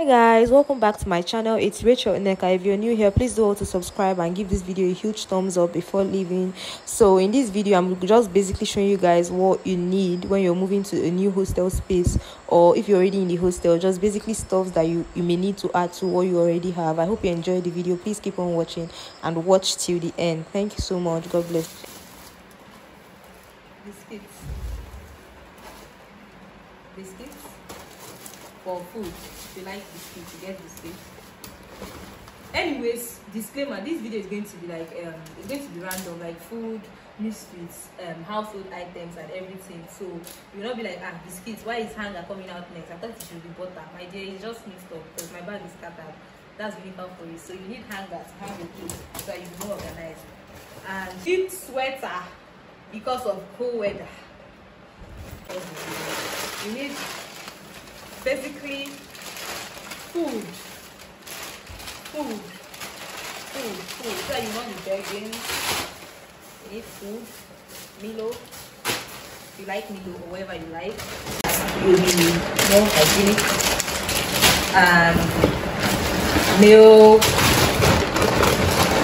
Hi guys, welcome back to my channel. It's Rachel Nneka. If you're new here, please do also subscribe and give this video a huge thumbs up before leaving. So in this video, I'm just basically showing you guys what you need when you're moving to a new hostel space or if you're already in the hostel, just basically stuff that you, you may need to add to what you already have. I hope you enjoyed the video. Please keep on watching and watch till the end. Thank you so much. God bless. Biscuits. Biscuits for food. If you like this biscuit you get this biscuit anyways disclaimer this video is going to be like um it's going to be random like food misfits um household items and everything. So you will not be like ah biscuits why is hanger coming out next? I thought it should be butter. My dear it's just mixed up because my bag is scattered. That's really helpful for you. So you need hanger to hang your clothes so you more organized and cheap sweater because of cold weather. You need basically food. Food. Food food. So you want begging you need food. Milo. If you like milo or whatever you like. You'll be more hygienic. And milk.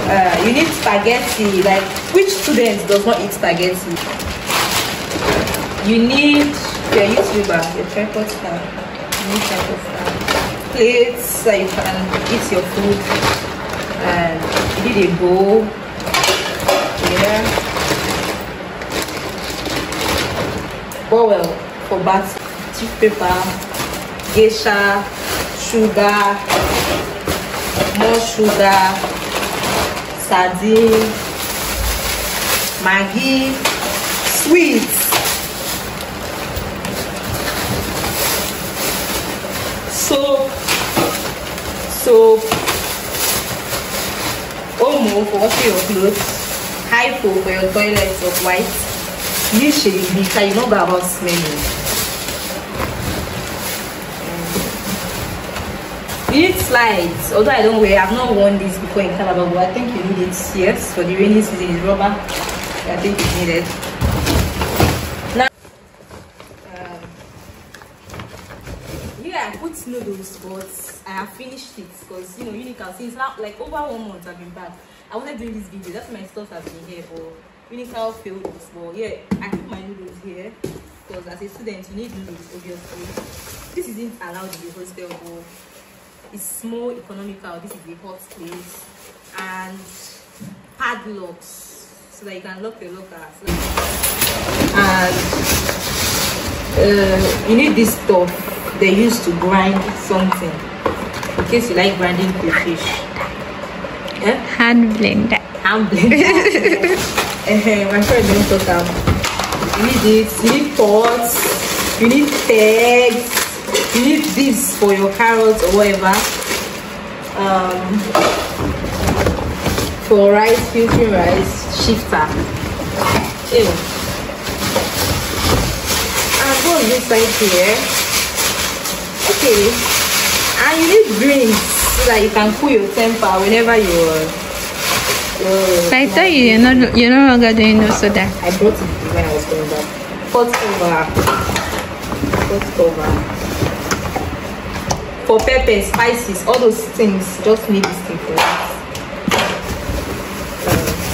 Uh, you need spaghetti. Like which student does not eat spaghetti? You need your youtuber. Your tripod star you need tripod star plates so you can eat your food and you need a bowl yeah. Bowl for bath tissue paper geisha sugar more sugar sardine maggi sweets soap omo oh, for washing your clothes hypo for your toilet of white. Shaving beaker you know about smelling. Um, need slides. Although i don't wear i've not worn this before in calabar but i think you need it. Yes for the rainy season is rubber. I think it's needed now um, yeah i put noodles but i have finished it because you know unical since now like over one month i've been back. I wanted doing this video. That's my stuff has been here but unical failed this but yeah i put my noodles here because as a student you need noodles obviously. This isn't allowed in the hostel but it's more economical. This is a hot place and padlocks so that you can lock your locker so and uh, you need this stuff they used to grind something. In case you like grinding crayfish yeah? hand blender. Hand blender. Uh, my friend don't talk am. You need it you need pots you need pegs you need this for your carrots or whatever. Um for rice filtering rice shifter. Ew. and what's this right here okay and you need drinks so that you can cool your temper whenever you're, you're I thought you're not you're no longer doing no soda. I brought it when I was coming back. Pot over. Pot over. For pepper, spices, all those things, just need this thing for that. Uh,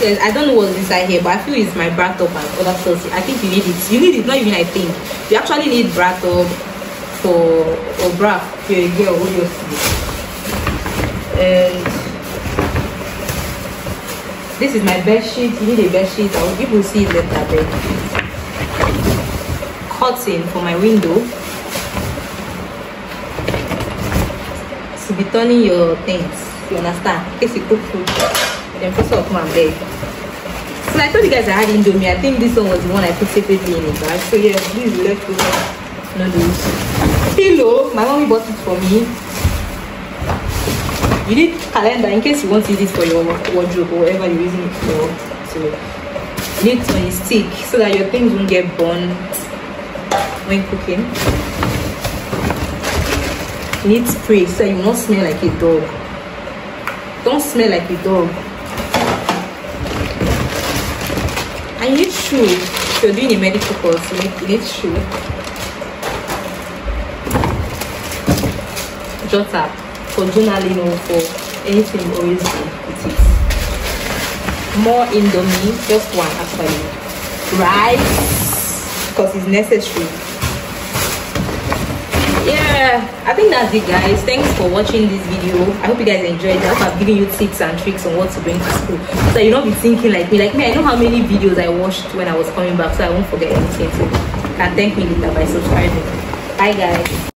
I don't know what's inside here, but I feel it's my bra and other stuff. I think you need it. You need it, not even I think. You actually need bra for or bra for a girl, obviously. And this is my bed sheet. You need a bed sheet. I will you will see it later bed. Curtain for my window. To be turning your things. You understand? In case you cook food. Then of all, come and. So I told you guys I had indomie. I think this one was the one I put separately in it. Right? So yeah, please this is leftover noodles. Pillow. My mommy bought it for me. You need calendar in case you want to use this for your wardrobe or whatever you're using it for. So you need to stick so that your things won't get burned when cooking. You need spray so you won't smell like a dog. Don't smell like a dog. You need shoe. If you're doing a medical course you need, shoe. Jotter for journaling or for anything always with it more indomie just one actually. Rice because it's necessary yeah i think that's it guys. Thanks for watching this video. I hope you guys enjoyed it. I hope i've given you tips and tricks on what to bring to school. So you don't be thinking like me like me i know how many videos i watched when i was coming back so i won't forget anything. So can thank me later by subscribing. Bye guys